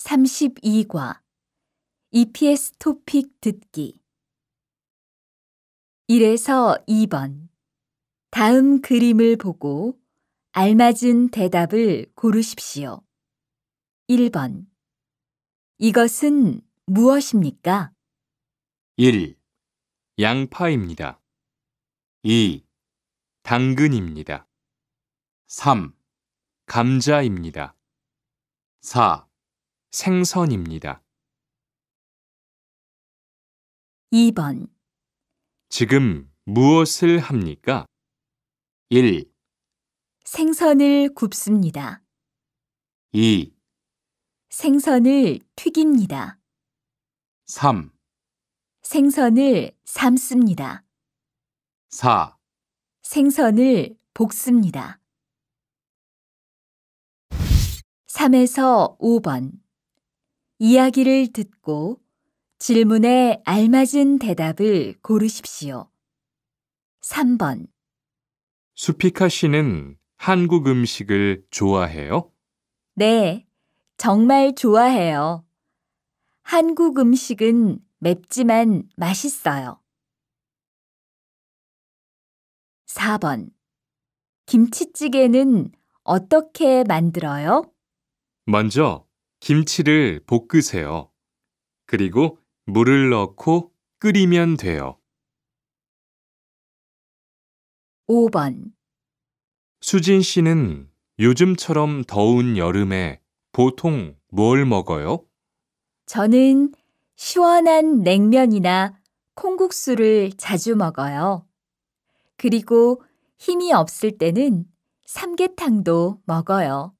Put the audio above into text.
32과 EPS 토픽 듣기 1에서 2번 다음 그림을 보고 알맞은 대답을 고르십시오. 1번 이것은 무엇입니까? 1. 양파입니다. 2. 당근입니다. 3. 감자입니다. 4. 생선입니다. 2번 지금 무엇을 합니까? 1, 생선을 굽습니다. 2, 생선을 튀깁니다. 3, 생선을 삶습니다. 4. 생선을 볶습니다. 3에서 5번 이야기를 듣고 질문에 알맞은 대답을 고르십시오. 3번 수피카 씨는 한국 음식을 좋아해요? 네, 정말 좋아해요. 한국 음식은 맵지만 맛있어요. 4번 김치찌개는 어떻게 만들어요? 먼저 김치를 볶으세요. 그리고 물을 넣고 끓이면 돼요. 5번 수진 씨는 요즘처럼 더운 여름에 보통 뭘 먹어요? 저는 시원한 냉면이나 콩국수를 자주 먹어요. 그리고 힘이 없을 때는 삼계탕도 먹어요.